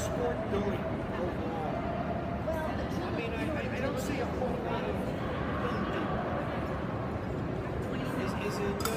sport doing overall? I mean, I, I, I don't see a whole lot of building. Is, is it?